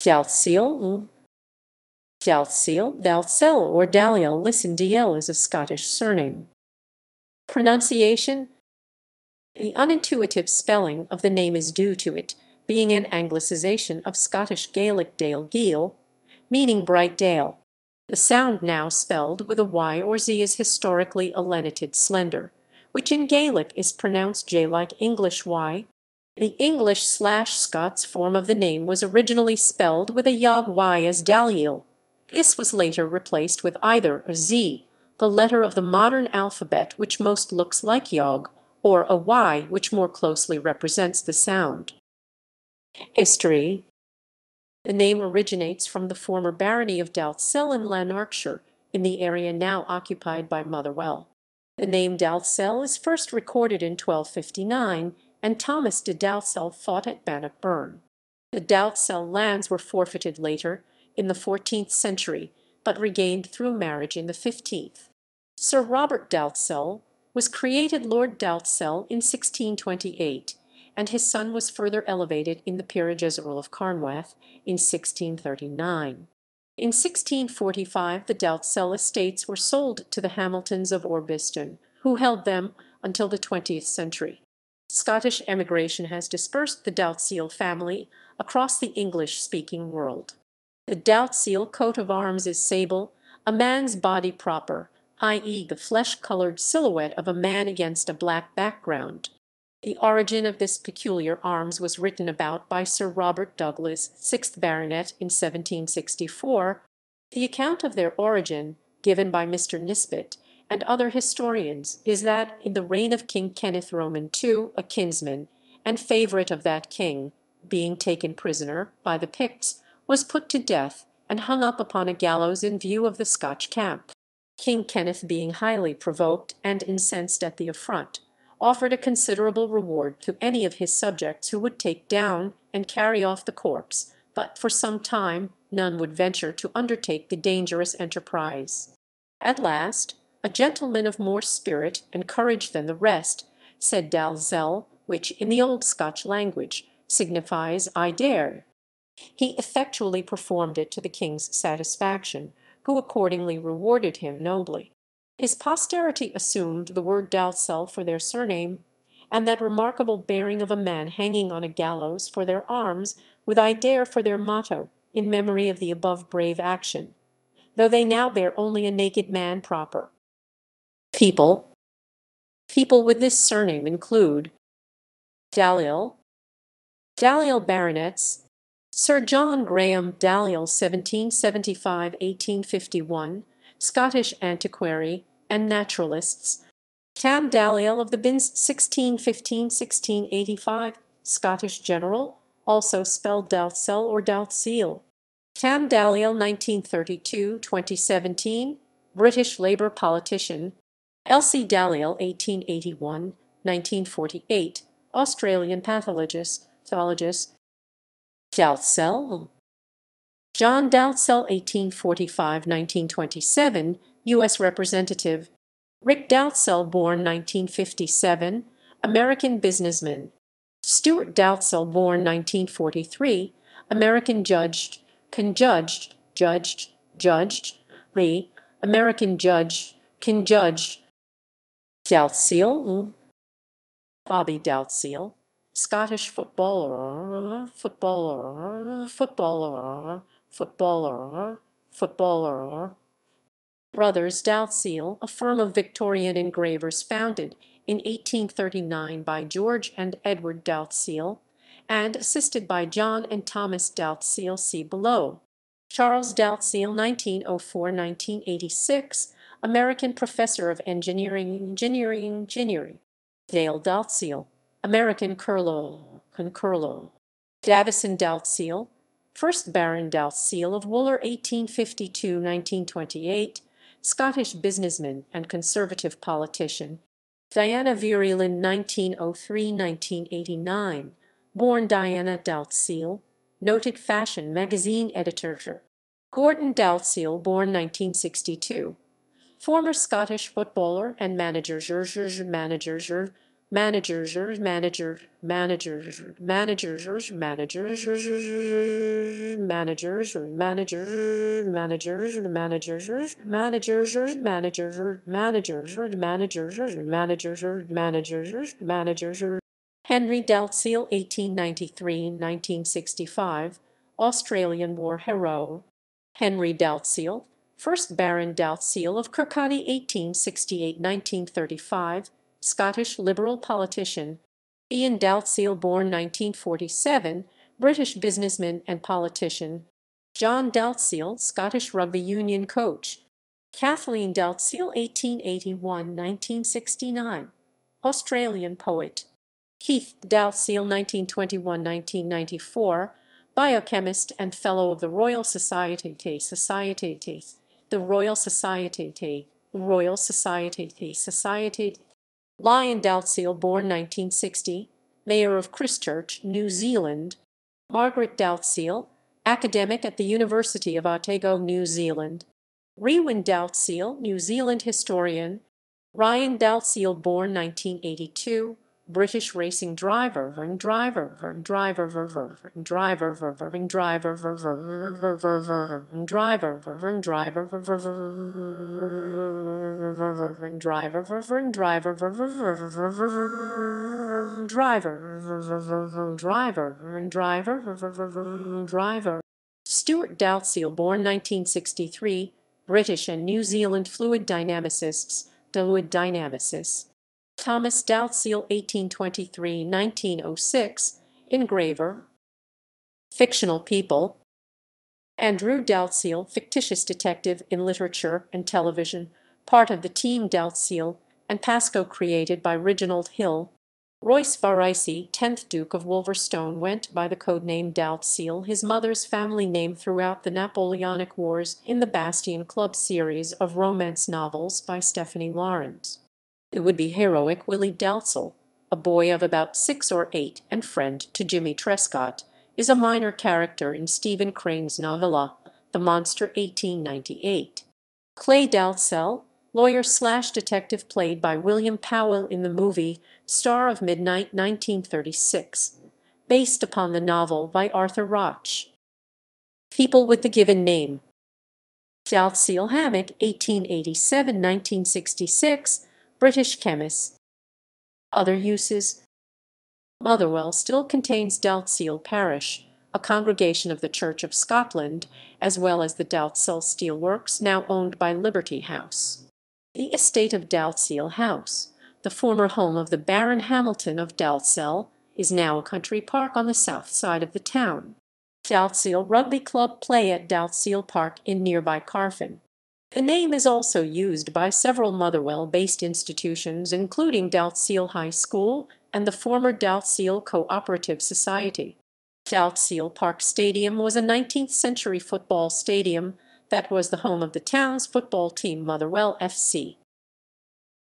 Dalziel, Dalziel, Dalzell, or Dalyell. Listen, DL is a Scottish surname. Pronunciation The unintuitive spelling of the name is due to it being an anglicization of Scottish Gaelic Dail Gheal, meaning bright dale. The sound now spelled with a y or z is historically a lenited slender, which in Gaelic is pronounced j like English y. The English slash Scots form of the name was originally spelled with a yogh y as Dalziel. This was later replaced with either a z, the letter of the modern alphabet which most looks like yogh, or a y which more closely represents the sound. History The name originates from the former barony of Dalzell in Lanarkshire, in the area now occupied by Motherwell. The name Dalzell is first recorded in 1259, and Thomas de Dalzell fought at Bannockburn. The Dalzell lands were forfeited later, in the fourteenth century, but regained through marriage in the fifteenth. Sir Robert Dalzell was created Lord Dalzell in 1628 and his son was further elevated in the peerage as Earl of Carnwath in 1639. In 1645 the Dalzell estates were sold to the Hamiltons of Orbiston, who held them until the twentieth century. Scottish emigration has dispersed the Dalziel family across the English-speaking world. The Dalziel coat of arms is sable, a man's body proper, i.e. the flesh-coloured silhouette of a man against a black background. The origin of this peculiar arms was written about by Sir Robert Douglas, sixth baronet, in 1764. The account of their origin, given by Mr. Nisbet and other historians, is that in the reign of King Kenneth Roman II, a kinsman and favourite of that king, being taken prisoner by the Picts, was put to death and hung up upon a gallows in view of the Scotch camp. King Kenneth being highly provoked and incensed at the affront, offered a considerable reward to any of his subjects who would take down and carry off the corpse, but for some time none would venture to undertake the dangerous enterprise. At last, a gentleman of more spirit and courage than the rest, said Dalzell, which in the old Scotch language signifies I dare. He effectually performed it to the king's satisfaction, who accordingly rewarded him nobly. His posterity assumed the word Dalzell for their surname, and that remarkable bearing of a man hanging on a gallows for their arms, with I dare for their motto, in memory of the above brave action, though they now bear only a naked man proper. People People with this surname include Dalyell, Dalyell baronets, Sir John Graham Dalyell 1775-1851, Scottish antiquary and naturalists. Tam Dalyell of the Binns 1615-1685, Scottish general, also spelled Dalzell or Dalziel. Tam Dalyell 1932-2017, British Labour politician. Elsie Dalyell 1881-1948, Australian pathologist, pathologist. Dalzell John Dalzell 1845-1927, U.S. Representative. Rick Dalzell born 1957, American businessman. Stewart Dalzell born 1943, American judged, conjudged, judged, judged, Lee, American judge, conjudged. Dalziel, mm. Bobby Dalziel, Scottish footballer, footballer, footballer, footballer, footballer. Brothers Dalziel, a firm of Victorian engravers founded in 1839 by George and Edward Dalziel, and assisted by John and Thomas Dalziel see below. Charles Dalziel 1904-1986, American professor of engineering, engineering, engineering. Dale Dalziel, American curlo, concurlo. Davison Dalziel, first Baron Dalziel of Wooler 1852-1928, Scottish businessman and Conservative politician. Diana Vearey 1903-1989, born Diana Dalziel, noted fashion magazine editor. Gordon Dalziel, born 1962, former Scottish footballer and manager. Manager managers, managers, managers, managers, managers, managers, managers, managers, managers, managers, managers, managers, managers, managers, managers. Henry Dalziel, 1893-1965, Australian war hero. Henry Dalziel, 1st Baron Dalziel of Kirkcaldy, 1868-1935, Scottish Liberal politician, Ian Dalziel born 1947, British businessman and politician, John Dalziel, Scottish rugby union coach, Kathleen Dalziel 1881-1969, Australian poet, Keith Dalziel 1921-1994, biochemist and fellow of the Royal Society the Royal Society Royal Society Society. Lianne Dalziel born 1960, Mayor of Christchurch, New Zealand, Margaret Dalziel, academic at the University of Otago, New Zealand, Raewyn Dalziel, New Zealand historian, Ryan Dalziel born 1982, British racing driver, driver, driver, driver, driver, driver, driver, driver, driver, driver, driver. Driver driver Stuart Dalziel, born 1963, British and New Zealand fluid dynamicists, fluid dynamicists. Thomas Dalziel 1823-1906, engraver. Fictional people Andrew Dalziel, fictitious detective in literature and television, part of the Team Dalziel and Pascoe created by Reginald Hill. Royce Varisey, 10th Duke of Wolverstone went by the codename Dalziel, his mother's family name throughout the Napoleonic Wars in the Bastion Club series of romance novels by Stephanie Laurens. It would be heroic Willie Dalzell, a boy of about six or eight and friend to Jimmy Trescott, is a minor character in Stephen Crane's novella The Monster 1898. Clay Dalzell, lawyer slash detective played by William Powell in the movie Star of Midnight 1936, based upon the novel by Arthur Roche. People with the given name Dalziel Hammick 1887-1966 British chemist. Other uses Motherwell still contains Dalziel Parish, a congregation of the Church of Scotland, as well as the Dalzell Steelworks now owned by Liberty House. The estate of Dalziel House, the former home of the Baron Hamilton of Dalzell, is now a country park on the south side of the town. Dalziel Rugby Club play at Dalziel Park in nearby Carfin. The name is also used by several Motherwell-based institutions including Dalziel High School and the former Dalziel Cooperative Society. Dalziel Park Stadium was a 19th-century football stadium that was the home of the town's football team Motherwell FC.